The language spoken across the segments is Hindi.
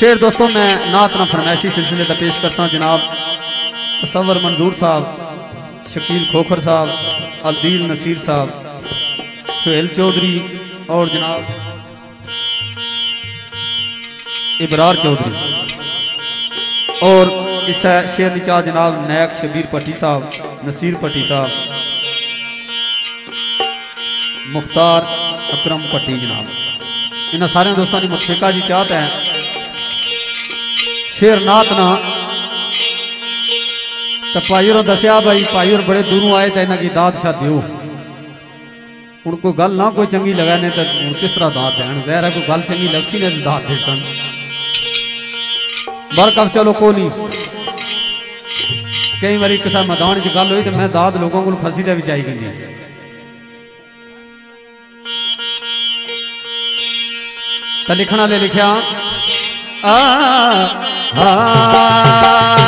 शेर दोस्तों, मैं नात ना फरमैशी सिलसिले का पेश करता हूँ, जनाब तसवर मंजूर साहब, शकील खोखर साहब अलदील नसीर साहब, सुहेल चौधरी और जनाब इबरार चौधरी। और इस शेर निचा जनाब नायक शबीर पट्टी साहब, नसीर पट्टी साहब, मुख्तार अकरम पट्टी जनाब। इन सारे दोस्तों की मुतफिका जी चाहत है शेर नात ना तो और दसिया भाई भाई और बड़े दूरों आए तो इन्हों की दात शा दियो हूँ कोई गल ना कोई चंगी लगा ने तो किस तरह दात देन? जहर है कोई गल चंगी लगसी ने दात दे सन बरकफ चलो को नहीं कई बार किसी मैदान च गल हुई तो मैं दात लोगों को फसी दे भी गई तो लिखना ले लिखा आ, माई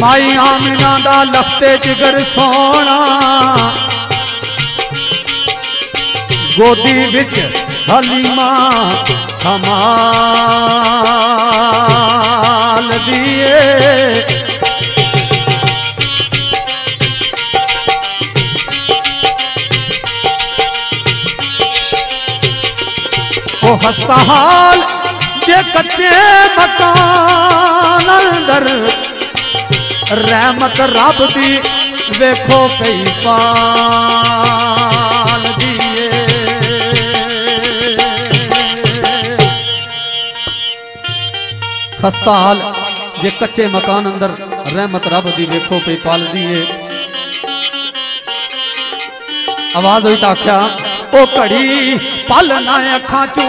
माई आमिना दा लखते जिगर सोना गोदी विच हलीमा समाल दिए ओ हस्ता हाल जे कच्चे मकान अंदर रहमत रब दी। वेखो कई पाल दिए। खस्ता जे कच्चे मकान अंदर रहमत रब दी वेखो कई पाल दिए। आवाज़ हुई तो आख्या, ओ घड़ी पल अखा चू,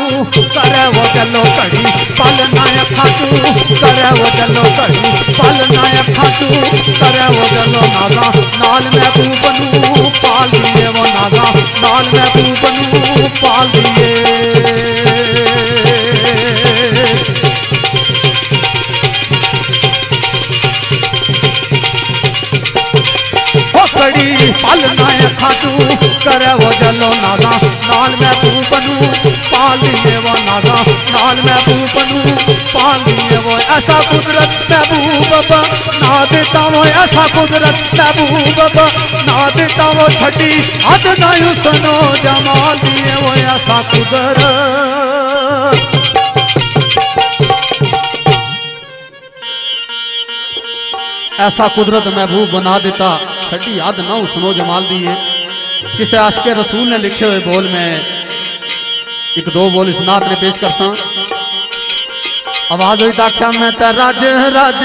करे वो चलो घड़ी, पल अखा चू, करे वो चलो घड़ी पल ना अखा चू करे वो चलो नागा। नाल मैं तू बनू, पाल दिए वो नागा। नाल मैं तू बनू, पाल दिए। पल नाय खाटू करे वो जलो नागा। नाल मैं तू बनू, पाल लिए वो नागा। नाल मैं तू बनू ऐसा कुदरत महबूब ना देता वो ऐसा कुदरत ना देता वो छठी नायु सुनो जमाल दिए वो ऐसा ऐसा कुदरत महबूब बना देता, छठी हद ना सुनो जमाल दिए किसी आशके रसूल ने लिखे हुए बोल में, एक दो बोल इस नात ने पेश कर सा आवाज़ हुई आख्या मैं तो रज रज।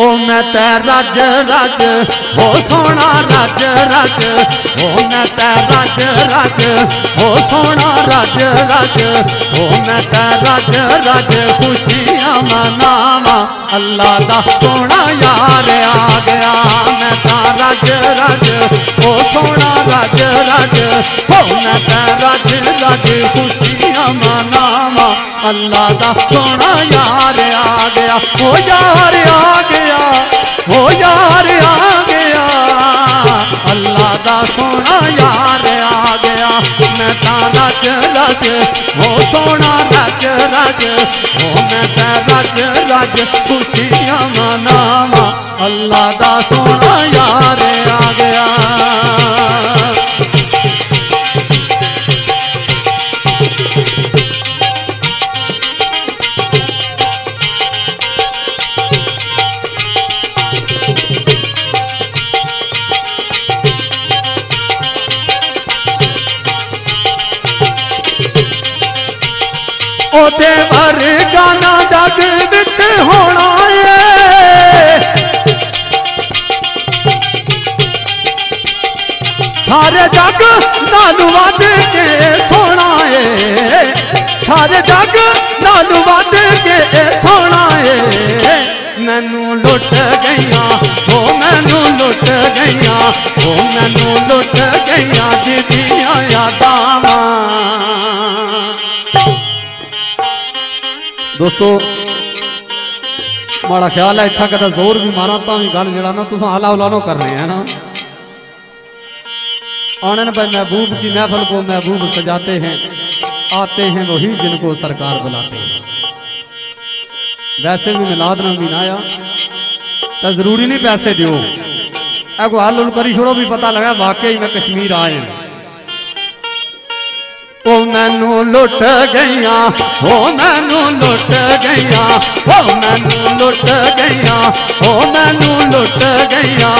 ओ, मैं ते रज रज। ओ, सोना रज रज। ओ, मैं ते रज रज। ओ, सोना रज रज। ओ, मैं ते रज रज। खुशियाँ मनावा अल्लाह दा सोना यार आ गया। मैं ता रज रज, ओ सोना रज रज। ओ मैं रज रज, खुशियाँ मनावा। अल्लाह दा सोना यार आ गया। ओ यार आ गया, ओ यार आ गया। अल्लाह दा सोना यार आ गया। मैं ता रज रज ओ सोना रज रज हो मैं ता रज रज, खुशियाँ मनावा। अल्लाह दा सोना दोस्तों, माड़ा ख्याल है इतना कदा ज़ोर भी मारा तो भी गल जरा ना तुम आला उलानो कर रहे हैं ना। आने भाई महबूब की महफल को महबूब सजाते हैं, आते हैं वही जिनको सरकार बुलाते हैं। वैसे भी मिलाद ना महीना आया तो ज़रूरी नहीं पैसे दो को हल करी छोड़ो, भी पता लगा वाकई में कश्मीर आए। ओ मैनू लुट गईया, ओ मैनू लुट गईया, ओ मैनू लुट गईया, ओ मैनू लुट गईया,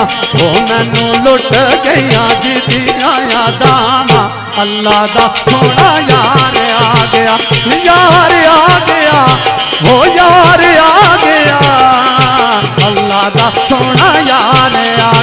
ओ मैनू लुट गईया जिदियाँ यादां अल्लाह दा सोना यार आ गया, यार आ गया, ओ यार आ गया, अल्लाह दा सोना यार आ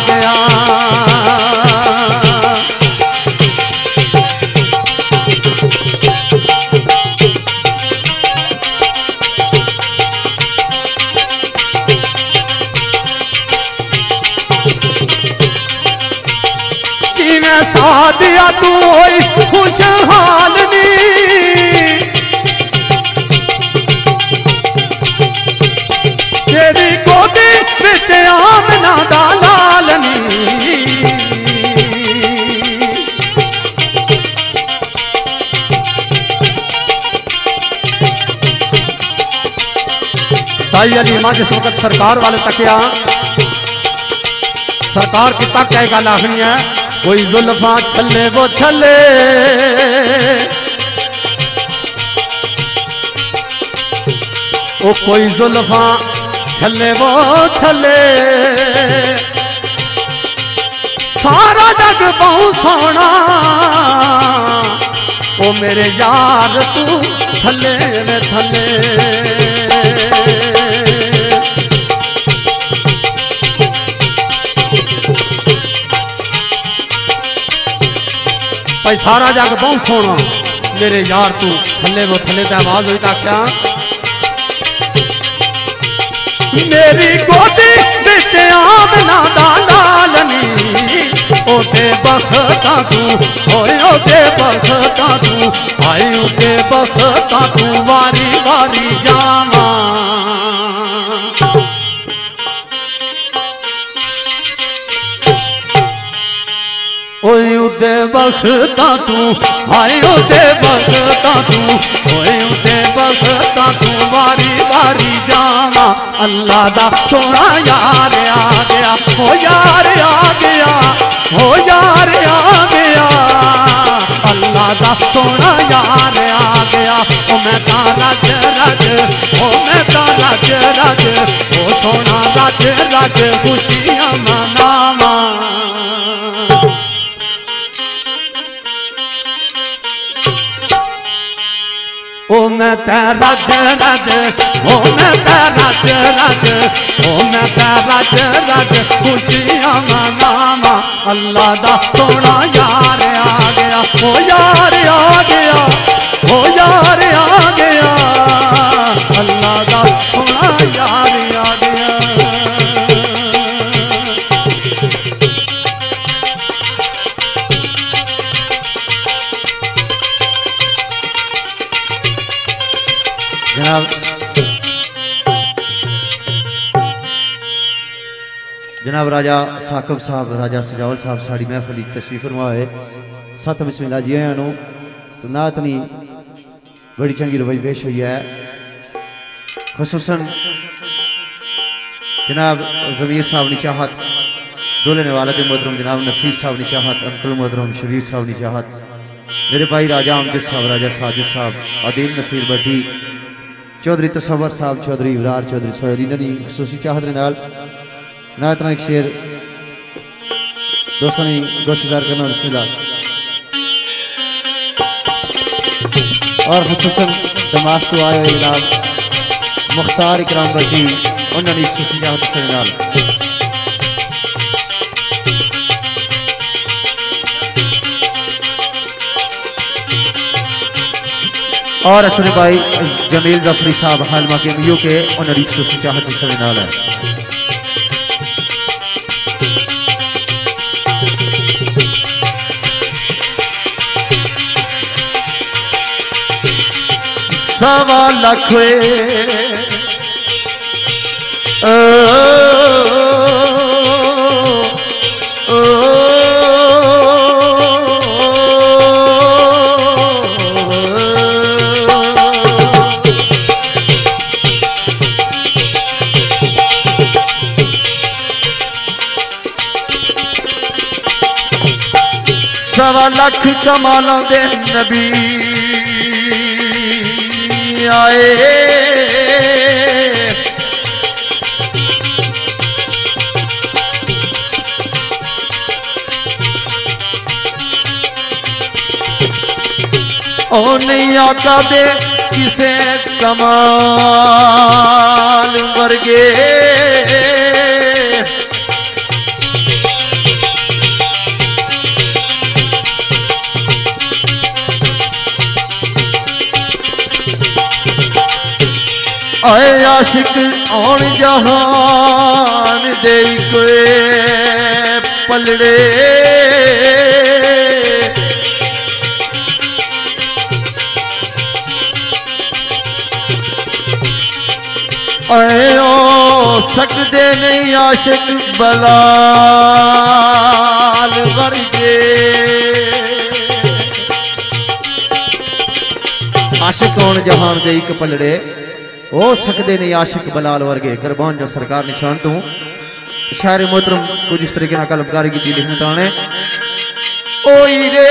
सादिया तू होई खुशहाल नी तेरी गोदी बिच आमना दा लाल नी भाई अली माँ जिस वक्त सरकार वाले तकिया, सरकार की तक है गल आखनी है। कोई जुल्फा छले वो छले ओ कोई जुल्फा छले वो छले सारा जग बहु सोना। ओ मेरे यार, तू थले वे थले भाई सारा जग बहुत सोना मेरे यार तू थले वो थले ते आवाज़ हुई आख्या, मेरी गोदी बिच आमना दा लालनी ओते बखता तू ओए ओते बखता तू भाई ओते बखता तू वारी वारी जावा उदे बखता तू, हाय उदे बखता तू ओए उदे बखता तू वारी बारी जावा। अल्लाह दा सोना यार आ गया, ओ यार आ गया, ओ यार आ गया। अल्लाह दा सोना यार आ गया, ओ मैं ता रज रज ओ मैं ता रज रज ओ सोना रज रज, खुशियाँ मनावा। ओ मैं तेरा राज ओ मैं तेरा राज ओ मैं तेरा राज, खुशियाँ मनावा अल्लाह दा सोना यार आ गया, ओ यार आ गया, ओ यार आ गया, अल्लाह दा सोना जनाब राजा साकब साहब, राजा सजावल साहब साड़ी महफल तशरीफ़ फरमा सत बिस्मिल्लाह जी आया नु तो नातनी बड़ी चंगी रवई पेश हुई है खसूसन जनाब ज़मीर साहब ने चाहत दूल्हे वाला के मोहतरम जनाब नसीर साहब ने चाहत, अंकल मोहतरम शबीर साहब ने चाहत, मेरे भाई राजा अमजद साहब, राजा साजिद साहब आदिल नसीर भट्टी चौधरी तसवर साहब, चौधरी इबरार चौधरी सोहर इन्होंने खसूसी चाहत के नाल ना इतना एक शेर दोस्तों ने गोशगुजार करना बिस्मिल्लाह और खसूसन दमाश तो हुए जनाब मुख्तार इकराम भट्टी उन्होंने एक चाहत के नाल और असर भाई जमील जफरी साहब हालमा के यू के उन्होंने एक खसूसी चाहत के नाल है सवा लख सवा लख कमाला दे नबी आए। ओ नहीं आता दे किसे कमाल वर्गे? आए आशिक आन जहान दे पलड़े। आए ओ सकते नहीं आशिक बलाल वर्गे। आशिक कौन जहान दे पलड़े। हो सकते नहीं, आशिक बलाल वर्गे कुर्बान जो सरकार निशान तू शायर मोहतरम, कुछ इस तरीके ना कलमकारी की लिखने ताने। ओई रे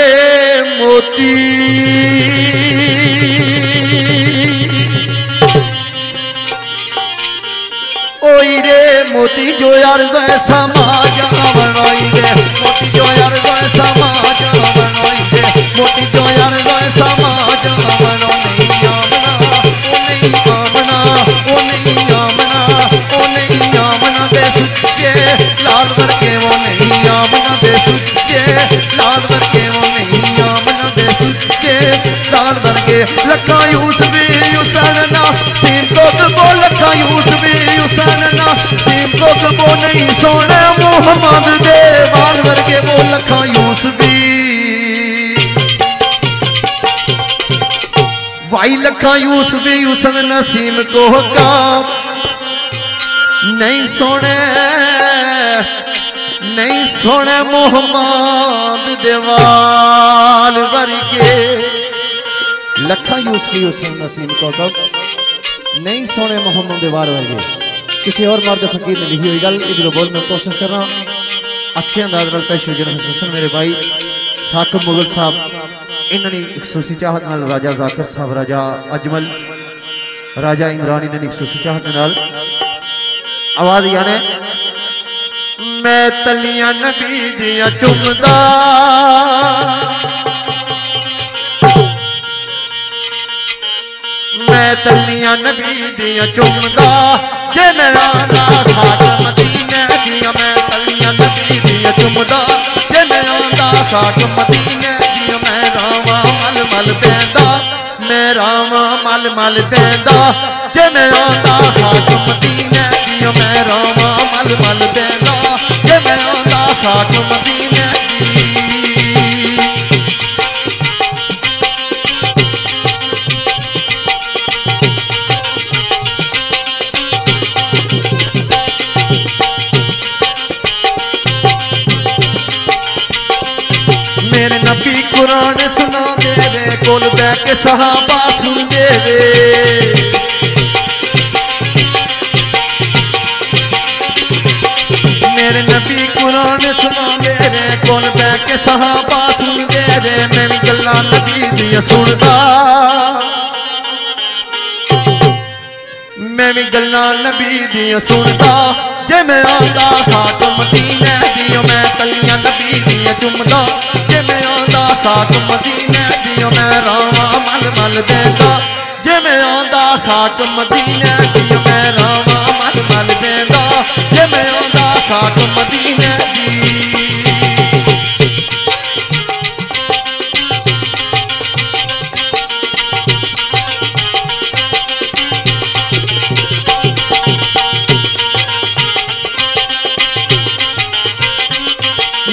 मोती। ओई रे मोती जो यार समाज बनाई दे मोती जो यार लखा यूस भी युसनना सीम को कबो लखा यूस भी युसनना सीम को कबो नहीं सोने मोहम्मद दे। बाल वर्गे वो लखा यूस भी वाई लखा यूस भी युसन नसीम को नहीं सोने। नहीं सोने मोहम्मद देवाल वर्गे। लखा यूसफी हुसैन नसीम को कब नहीं सोने मोहम्मद दीवार वर्गे किसी और मर्द फकीर ने लिखी हुई गल इधर बोल में कोशिश कर रहा अच्छे अंदाज नाल पेश हो जरा हुसैन मेरे भाई साकिब मुगल साहब, इन्होंने एक सूसी चाहत नाल राजा जाकिर साहब, राजा अजमल, राजा इमरान इन्होंने एक सूसी चाहत आवाज़ याने मैं तलियाँ नबी दिया चुमदा। मैं तलियाँ नबी दिया चुमदा जे मैं आना खाक मदीने दिया, मैं तलियाँ नबी दिया चुमदा जे मैं आंदा खाक मदीने दिया, मैं रावा मल मल बेंदा मैं रावा मल मल बेंदा जे मैं आंदा खाक मदीने दिया, मैं रावा मल मल बेंदा जे मैं आंदा खाक मदीने दी के सहाबा सुनते रे मेरे नबी कुरान सुना मेरे कौन बह के सहाबा सुनते रे? मैं गल्ला नबी दिया सुनदा। मैं भी गल्ला नबी दिया सुनदा। जे मैं आंदा हा तुम मदीने दियो, मैं कलियाँ नबी दिया चुमदा। जे मैं आंदा हा तुम मदीने दियो, मैं मन देना जिमें आंदा खाक मदीने की मैं रावा मन मन देना जिमें आंदा खाक मदीने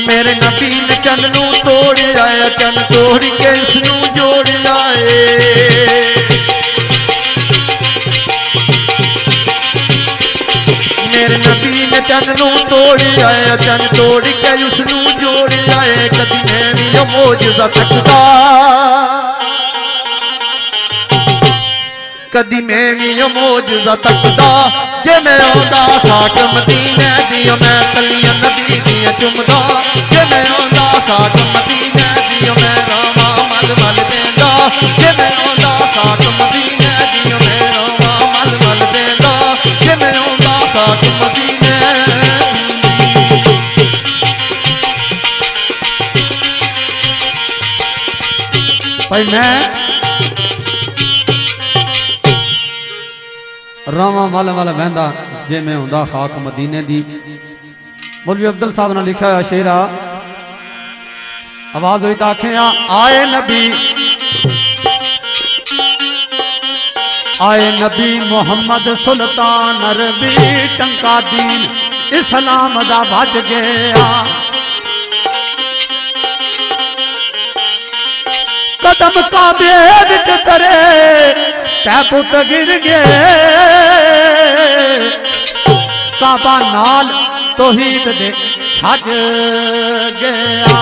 मेरे नबी ने चन नू तोड़ आया चन तोड़ के इसनू लाए मेरे नबी ने चन तोड़ आया चन तोड़ के उसनू जोड़ आए कभी मैं भी मौजूदा तकदा कदी मैं भी मौजूदा तकदा जे मैं आंदा खाक मदीने दिया, मैं कलियाँ नदी दिया चुमदा। जे मैं आंदा खाक मदीने दिया, मैं ਦੇਂਦਾ ਜੇ ਮੈਂ ਆਉਂਦਾ ਖਾਕ ਮਦੀਨੇ ਦੀਆਂ ਮੈਂ ਰਾਵਾਂ ਮਲ ਮਲ ਦੇਂਦਾ ਜੇ ਮੈਂ ਆਉਂਦਾ ਖਾਕ ਮਦੀਨੇ ਭਾਈ ਮੈਂ ਰਾਵਾਂ ਵੱਲ ਵੱਲ ਵਹਿੰਦਾ ਜੇ ਮੈਂ ਹੁੰਦਾ ਖਾਕ ਮਦੀਨੇ ਦੀ ਮੌਲਵੀ ਅਬਦੁਲ ਸਾਹਿਬ ਨੇ ਲਿਖਿਆ ਹੋਇਆ ਸ਼ੇਰ ਆ ਆਵਾਜ਼ ਹੋਈ ਤਾਂ ਆਖਿਆ ਆਏ आए नबी मोहम्मद सुल्तान अरबी टंका दीन, इस्लाम दा भज गया। कदम का विच तरे तैपुत गिर गए। काबा नाल तोहीद दे सज गया।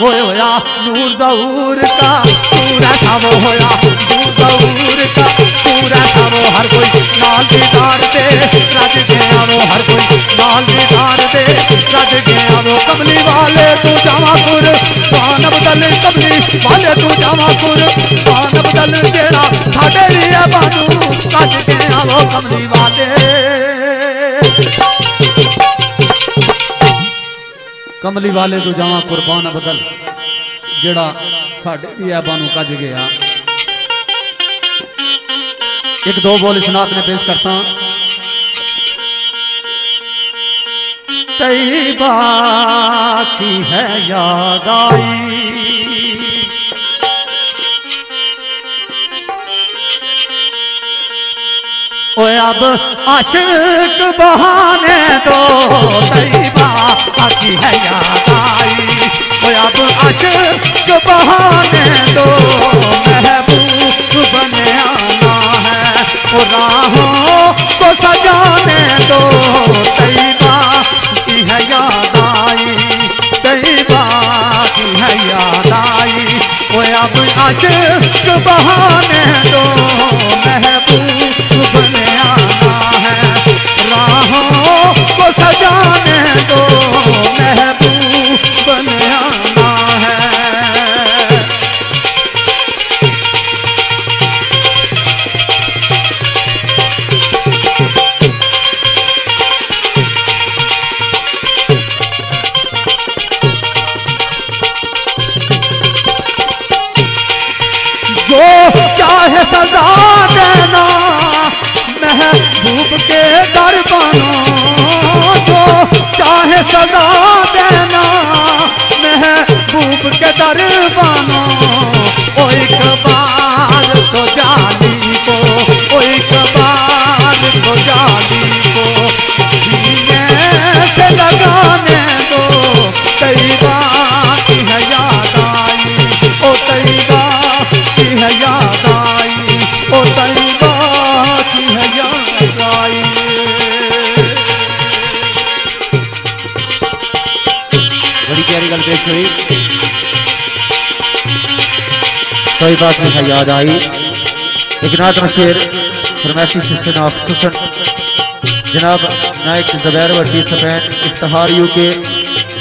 होया नूर जहूर का, पूरा था होया, नूर जहूर का, पूरा था हर कोई लाल दीदार दे, रज गया वो हर कोई लाल दीदार दे, रज गया वो कमली वाले तू जामापुर पान बदल कमली वाले तू जामापुर पान बदल तेरा साढ़े लिए बाजू। रज गया वो कमली वाले कमली वाले तो जावा कुर्बान बदल, जेड़ा साढ़े सियाबा कज गया। एक दो बोल शनात ने पेश कर सही बाकी है याद आई ओ अब आशिक बहाने तो अब महबूब बनो ओ एक बार तो जाली को, ओ बार तो जाली को। सीने से लगाने दो कई बात याद आई, ओ कई बात याद आई, ओ कई बात याद आई। बड़ी प्यारी गल पेश हुई कोई बात नहीं है याद आई। एक नात शेर फरमैशी सिसन जनाब नायक जबैर वर्दी सफैन इफ्तार यू के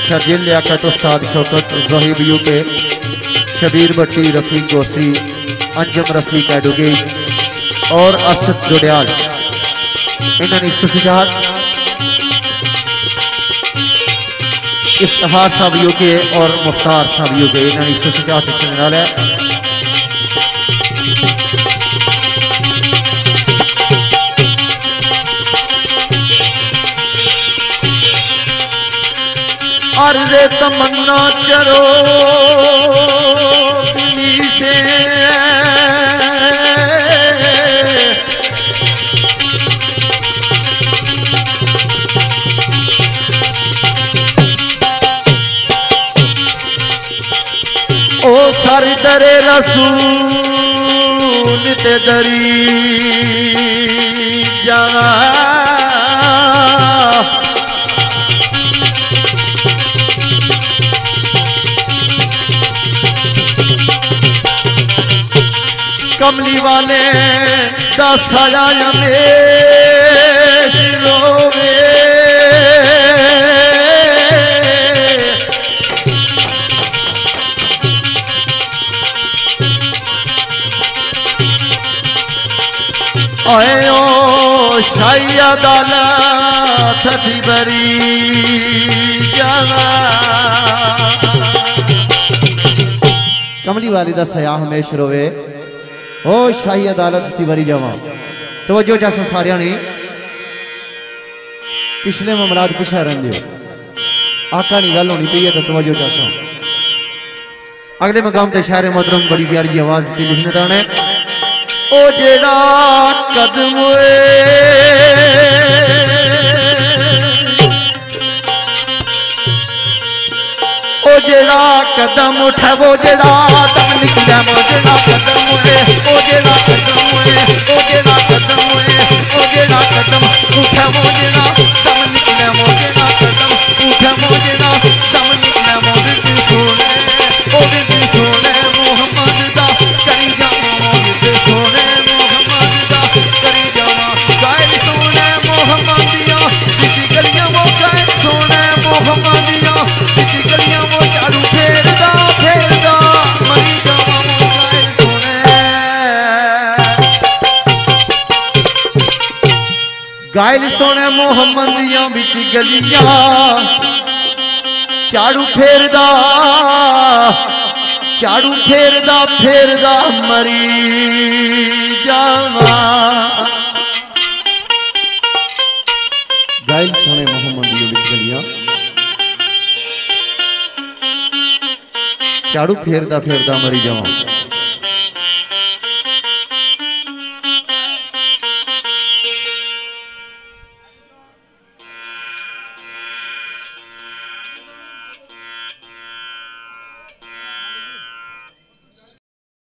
शर्जिल लियाकत उस्ताद शौकत जहीब यूके, शबीर भट्टी रफीक गोसी, अंजम रफी कैडुगे और असद डोडियाल इन्होंने सुसिजात इफ्तार साहब यूके और मुख्तार साहब यूके, इन्होंने सुसिजात सुनने वाला है तमन्ना चरो से। ओ सर दरे रसूल। ते दरी। जा कमली वाले दस हज़ार रमेश ओए ओ थी बरी कमली वाली दा सया हमेश रोवे। ओ शाही अदालत ती वरी जावा। तवज्जो चासा सारियाँ ने पिछले मामलात पिछा रहन दियो आका नी गल होनी पई है तो तवज्जो चासा अगले मकाम ते शायर मोहतरम बड़ी प्यारी आवाज़ दी लिखने दाने ओ जेड़ा कदम ओ जेड़ा कदम उठावो, जेड़ा दम निकले वो जेड़ा कदम उठे ओ जेड़ा कदम उठे ओ जेड़ा कदम उठे ओ जेड़ा कदम उठावो, जेड़ा दम निकले वो जेड़ा कदम उठावो, जेड़ा गायल सोने मोहम्मदिया बिच गलिया। झाड़ू फेरदा झाड़ू फेरदा फेरदा मरी जावा। गायल सोने मोहम्मदिया बिच गलिया। झाड़ू फेरदा फेरदा मरी जावा।